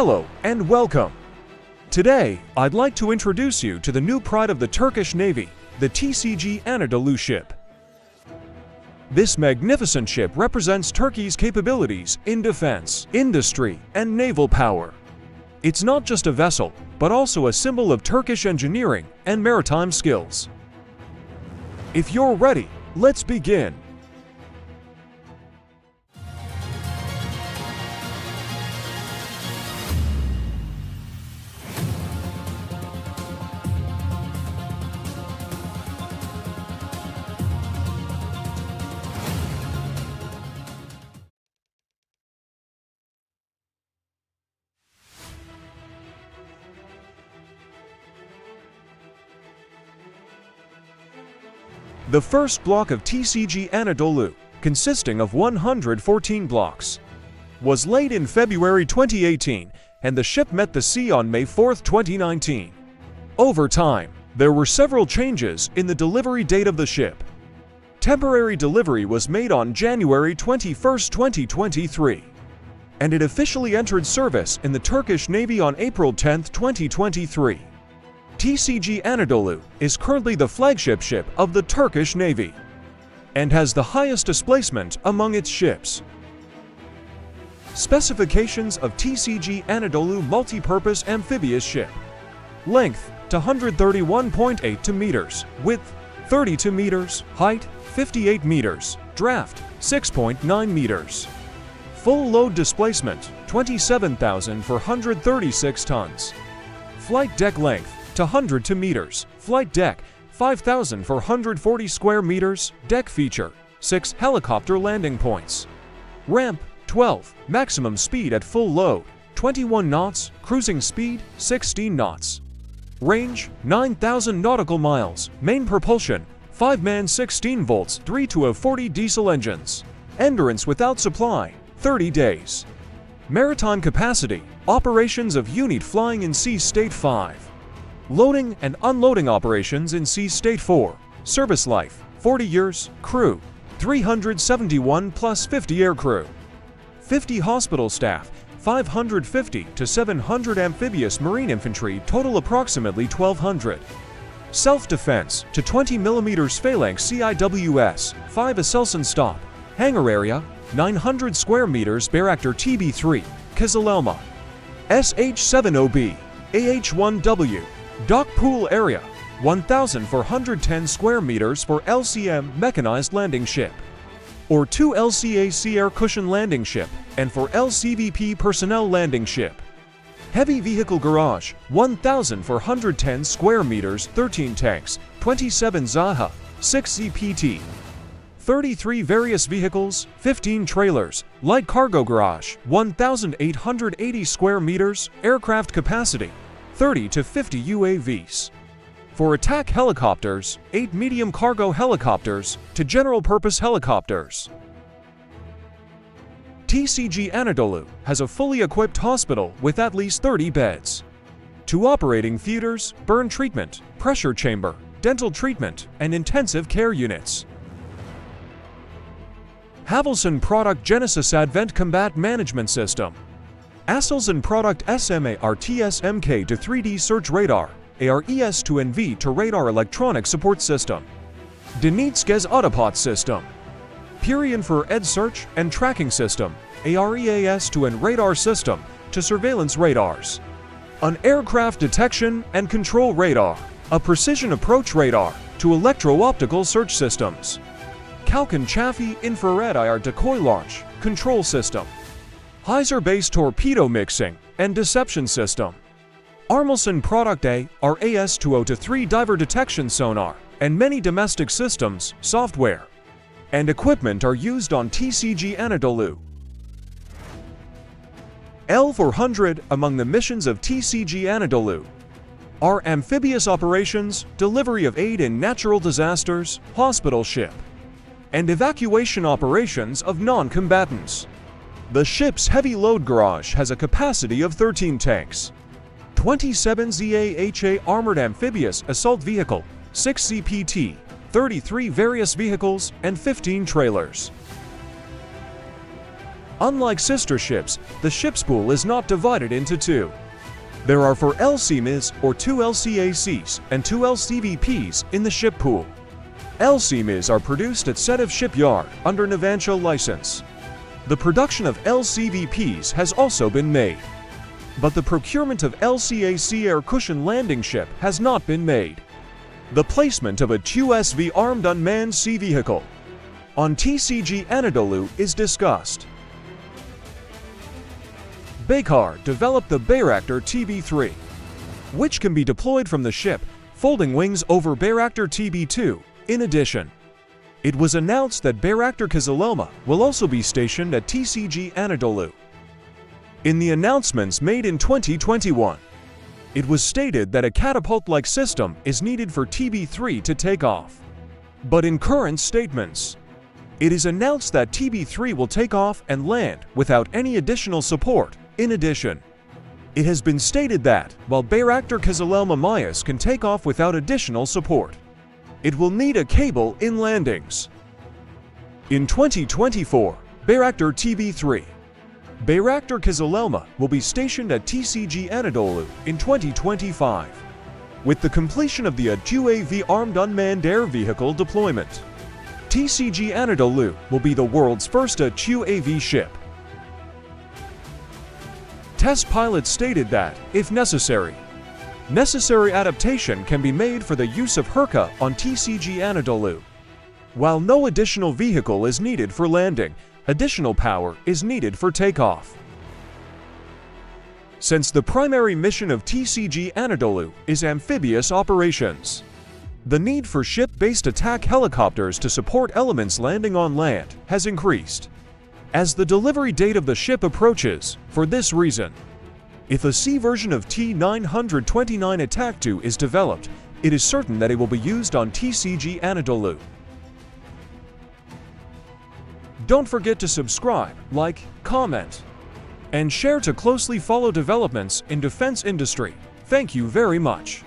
Hello and welcome. Today, I'd like to introduce you to the new pride of the Turkish Navy, the TCG Anadolu ship. This magnificent ship represents Turkey's capabilities in defense, industry, and naval power. It's not just a vessel, but also a symbol of Turkish engineering and maritime skills. If you're ready, let's begin. The first block of TCG Anadolu, consisting of 114 blocks, was laid in February 2018 and the ship met the sea on May 4, 2019. Over time, there were several changes in the delivery date of the ship. Temporary delivery was made on January 21, 2023, and it officially entered service in the Turkish Navy on April 10, 2023. TCG Anadolu is currently the flagship ship of the Turkish Navy and has the highest displacement among its ships. Specifications of TCG Anadolu multi-purpose amphibious ship. Length to 131.82 meters, width 32 meters, height 58 meters, draft 6.9 meters. Full load displacement 27,436 tons. Flight deck length to 100 to meters. Flight deck, 5,440 square meters. Deck feature, 6 helicopter landing points. Ramp, 12. Maximum speed at full load, 21 knots. Cruising speed, 16 knots. Range, 9,000 nautical miles. Main propulsion, 5-man 16 volts 3 to 40 diesel engines. Endurance without supply, 30 days. Maritime capacity, operations of unit flying in Sea State 5 loading and unloading operations in Sea State 4, service life 40 years, crew 371 plus 50 air crew, 50 hospital staff, 550 to 700 amphibious marine infantry, total approximately 1200. Self-defense to 20 mm phalanx CIWS, 5 Aselsan stop, hangar area 900 square meters Bayraktar TB3, Kızılelma, SH-70B, AH-1W, Dock pool area, 1,410 square meters for LCM mechanized landing ship, or 2 LCAC air cushion landing ship, and for LCVP personnel landing ship. Heavy vehicle garage, 1,410 square meters, 13 tanks, 27 Zaha, 6 CPT, 33 various vehicles, 15 trailers, light cargo garage, 1,880 square meters, aircraft capacity, 30 to 50 UAVs. For attack helicopters, 8 medium cargo helicopters to general-purpose helicopters. TCG Anadolu has a fully equipped hospital with at least 30 beds. Two operating theaters, burn treatment, pressure chamber, dental treatment, and intensive care units. Havelsan Product Genesis Advent Combat Management System Aselsan product SMART-S Mk to 3D search radar, ARES to NV to radar electronic support system. Denitskes Autopot system. Purion for ED search and tracking system, AREAS to an radar system to surveillance radars. An aircraft detection and control radar, a precision approach radar to electro-optical search systems. Kalkan Chaffee infrared IR decoy launch, control system. HIZIR-based torpedo mixing and deception system. Armelson Product A are AS-203 diver detection sonar and many domestic systems, software, and equipment are used on TCG Anadolu. L400 among the missions of TCG Anadolu are amphibious operations, delivery of aid in natural disasters, hospital ship, and evacuation operations of non-combatants. The ship's heavy load garage has a capacity of 13 tanks, 27 ZAHA armored amphibious assault vehicle, 6 CPT, 33 various vehicles, and 15 trailers. Unlike sister ships, the ship's pool is not divided into two. There are four LCMIs or two LCACs and two LCVPs in the ship pool. LCMIs are produced at Sedef Shipyard under Navantia license. The production of LCVPs has also been made. But the procurement of LCAC air cushion landing ship has not been made. The placement of a QSV armed unmanned sea vehicle on TCG Anadolu is discussed. Baykar developed the Bayraktar TB3, which can be deployed from the ship, folding wings over Bayraktar TB2. In addition, it was announced that Bayraktar Kızılelma will also be stationed at TCG Anadolu. In the announcements made in 2021, it was stated that a catapult-like system is needed for TB3 to take off. But in current statements, it is announced that TB3 will take off and land without any additional support. In addition, it has been stated that, while Bayraktar Kızılelma Mayıs can take off without additional support, it will need a cable in landings. In 2024, Bayraktar TB3 Bayraktar Kızılelma will be stationed at TCG Anadolu in 2025, with the completion of the UAV Armed Unmanned Air Vehicle deployment. TCG Anadolu will be the world's first UAV ship. Test pilots stated that, if necessary, necessary adaptation can be made for the use of Hürjet on TCG Anadolu. While no additional vehicle is needed for landing, additional power is needed for takeoff. Since the primary mission of TCG Anadolu is amphibious operations, the need for ship-based attack helicopters to support elements landing on land has increased. As the delivery date of the ship approaches, for this reason, if a C version of T-929 ATAK 2 is developed, it is certain that it will be used on TCG Anadolu. Don't forget to subscribe, like, comment, and share to closely follow developments in defense industry. Thank you very much.